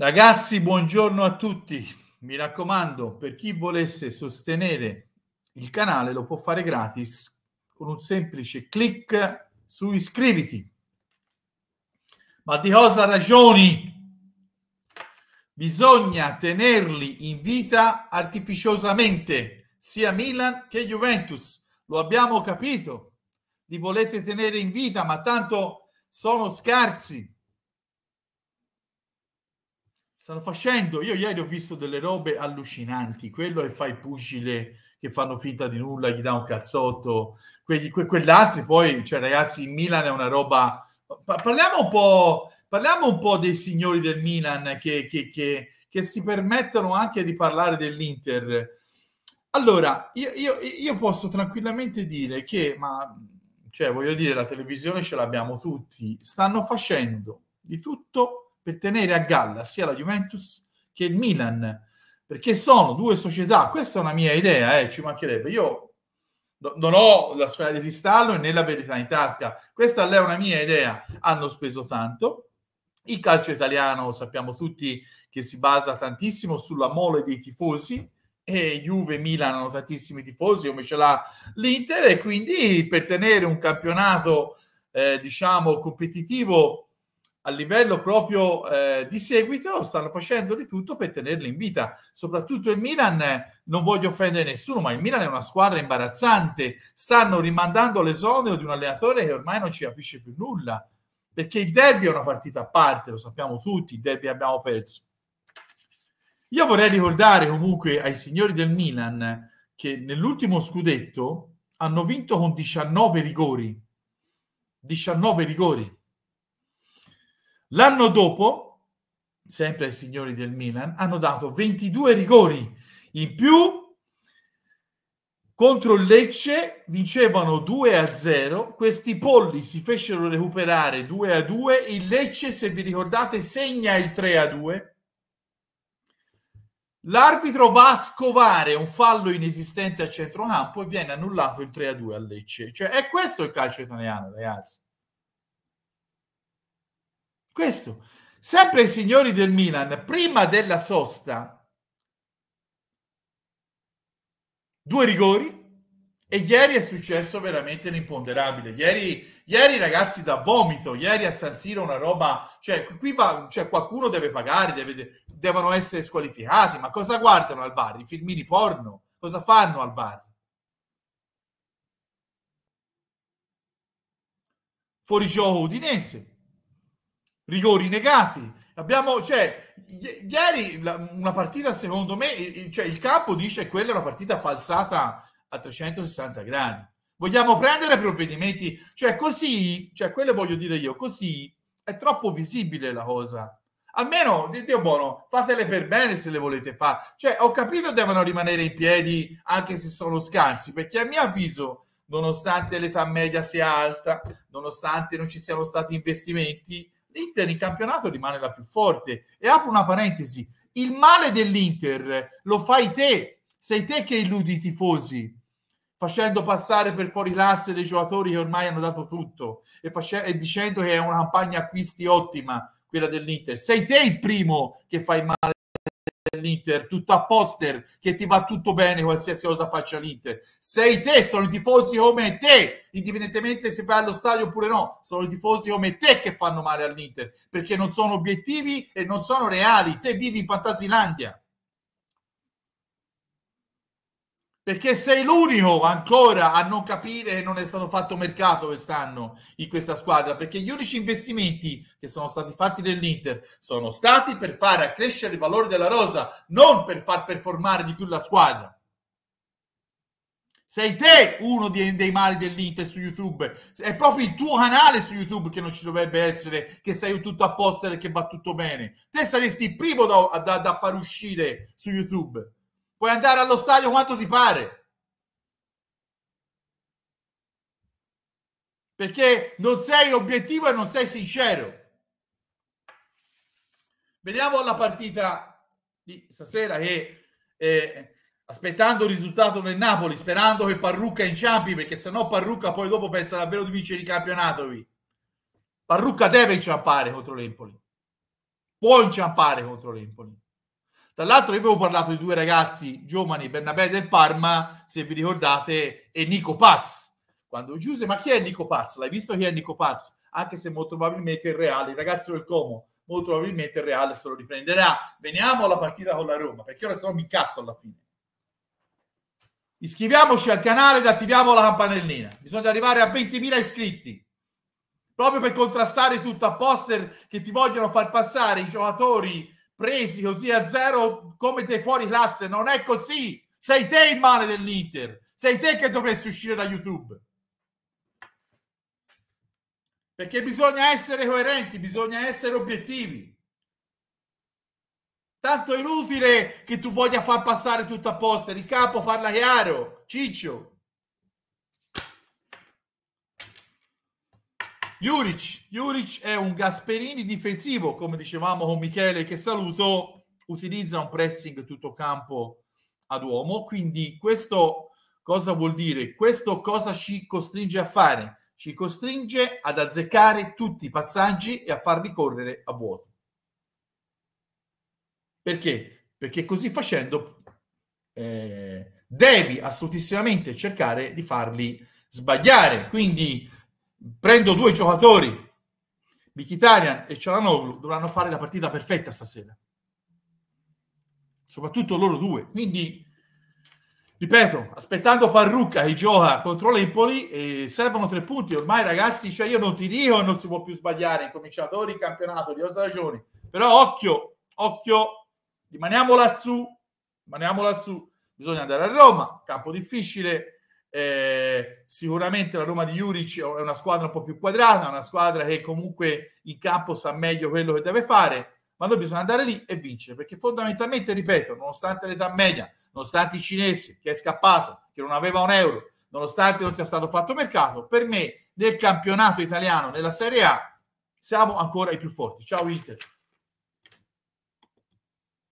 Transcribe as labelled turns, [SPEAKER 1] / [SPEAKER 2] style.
[SPEAKER 1] Ragazzi, buongiorno a tutti. Mi raccomando, per chi volesse sostenere il canale lo può fare gratis con un semplice clic su iscriviti. Ma di cosa ragioni? Bisogna tenerli in vita artificiosamente, sia Milan che Juventus. Lo abbiamo capito. Li volete tenere in vita, ma tanto sono scarsi stanno facendo. Io ieri ho visto delle robe allucinanti. Quello che fa il pugile che fanno finta di nulla, gli dà un cazzotto. Quelli, que, quell'altro poi, cioè ragazzi, il Milan è una roba. Parliamo un po', parliamo un po' dei signori del Milan che, che, che, che si permettono anche di parlare dell'Inter. Allora, io, io, io posso tranquillamente dire che, ma cioè, voglio dire, la televisione ce l'abbiamo tutti, stanno facendo di tutto per tenere a galla sia la Juventus che il Milan, perché sono due società, questa è una mia idea, eh, ci mancherebbe, io no, non ho la sfera di cristallo né la verità in tasca, questa è una mia idea, hanno speso tanto, il calcio italiano sappiamo tutti che si basa tantissimo sulla mole dei tifosi, e Juve e Milan hanno tantissimi tifosi come ce l'ha l'Inter e quindi per tenere un campionato eh, diciamo competitivo a livello proprio eh, di seguito stanno facendo di tutto per tenerli in vita. Soprattutto il Milan, non voglio offendere nessuno, ma il Milan è una squadra imbarazzante. Stanno rimandando l'esonero di un allenatore che ormai non ci capisce più nulla. Perché il derby è una partita a parte, lo sappiamo tutti, il derby abbiamo perso. Io vorrei ricordare comunque ai signori del Milan che nell'ultimo scudetto hanno vinto con 19 rigori. 19 rigori L'anno dopo, sempre ai signori del Milan, hanno dato 22 rigori in più contro il Lecce vincevano 2 a 0 questi polli si fecero recuperare 2 a 2 il Lecce se vi ricordate segna il 3 a 2 l'arbitro va a scovare un fallo inesistente al centrocampo e viene annullato il 3 a 2 al Lecce. Cioè è questo il calcio italiano ragazzi questo. Sempre i signori del Milan, prima della sosta, due rigori e ieri è successo veramente l'imponderabile. Ieri, ieri ragazzi, da vomito, ieri a San Siro una roba, cioè qui va, cioè, qualcuno deve pagare, deve, devono essere squalificati, ma cosa guardano al bar? I filmini porno? Cosa fanno al bar? Fuori gioco udinese rigori negati. Abbiamo, cioè, ieri una partita, secondo me, cioè il capo dice che quella è una partita falsata a 360 gradi. Vogliamo prendere provvedimenti, cioè così, cioè quello voglio dire io, così è troppo visibile la cosa. Almeno, Dio buono, fatele per bene se le volete fare. Cioè, ho capito devono rimanere in piedi anche se sono scarsi, perché a mio avviso, nonostante l'età media sia alta, nonostante non ci siano stati investimenti, l'Inter in campionato rimane la più forte. E apro una parentesi, il male dell'Inter lo fai te, sei te che illudi i tifosi, facendo passare per fuori classe dei giocatori che ormai hanno dato tutto e, face- e dicendo che è una campagna acquisti ottima quella dell'Inter. Sei te il primo che fai male l'Inter, tutto a poster, che ti va tutto bene qualsiasi cosa faccia l'Inter. Sei te, sono i tifosi come te, indipendentemente se vai allo stadio oppure no, sono i tifosi come te che fanno male all'Inter, perché non sono obiettivi e non sono reali. Te vivi in Fantasilandia. Perché sei l'unico ancora a non capire che non è stato fatto mercato quest'anno in questa squadra, perché gli unici investimenti che sono stati fatti nell'Inter sono stati per fare accrescere il valore della rosa, non per far performare di più la squadra. Sei te uno dei, dei mali dell'Inter su YouTube. È proprio il tuo canale su YouTube che non ci dovrebbe essere, che sei tutto a posto e che va tutto bene. Te saresti il primo da, da, da far uscire su YouTube Puoi andare allo stadio quanto ti pare. Perché non sei obiettivo e non sei sincero. Vediamo la partita di stasera che eh, aspettando il risultato del Napoli, sperando che Parrucca inciampi, perché se no Parrucca poi dopo pensa davvero di vincere il campionato. Parrucca deve inciampare contro l'Empoli. può inciampare contro l'Empoli. Tra l'altro, io avevo parlato di due ragazzi giovani, Bernabé del Parma, se vi ricordate, e Nico Paz. Quando Giuse, ma chi è Nico Paz? L'hai visto chi è Nico Paz? Anche se molto probabilmente il Reale, il ragazzo del Como, molto probabilmente il Reale se lo riprenderà. Veniamo alla partita con la Roma, perché ora se no mi cazzo alla fine. Iscriviamoci al canale ed attiviamo la campanellina. Bisogna arrivare a 20.000 iscritti. Proprio per contrastare tutto a poster che ti vogliono far passare i giocatori presi così a zero come dei fuori classe. Non è così. Sei te il male dell'Inter. Sei te che dovresti uscire da YouTube. Perché bisogna essere coerenti, bisogna essere obiettivi. Tanto è inutile che tu voglia far passare tutto a posto. Il capo parla chiaro. Ciccio. Juric. Juric è un Gasperini difensivo, come dicevamo con Michele, che saluto. Utilizza un pressing tutto campo ad uomo. Quindi questo cosa vuol dire? Questo cosa ci costringe a fare? Ci costringe ad azzeccare tutti i passaggi e a farli correre a vuoto. Perché? Perché così facendo eh, devi assolutissimamente cercare di farli sbagliare. Quindi prendo due giocatori, Mkhitaryan e Cialanoglu, dovranno fare la partita perfetta stasera. Soprattutto loro due. Quindi, ripeto, aspettando Parrucca che gioca contro l'Empoli, eh, servono tre punti. Ormai ragazzi, cioè io non ti dico non si può più sbagliare, incominciatori in campionato, di osa ragioni. Però occhio, occhio rimaniamo lassù, rimaniamo lassù, bisogna andare a Roma, campo difficile, eh, sicuramente la Roma di Juric è una squadra un po' più quadrata, una squadra che comunque in campo sa meglio quello che deve fare, ma noi bisogna andare lì e vincere, perché fondamentalmente, ripeto, nonostante l'età media, nonostante i cinesi che è scappato, che non aveva un euro, nonostante non sia stato fatto mercato, per me nel campionato italiano, nella Serie A, siamo ancora i più forti. Ciao Inter.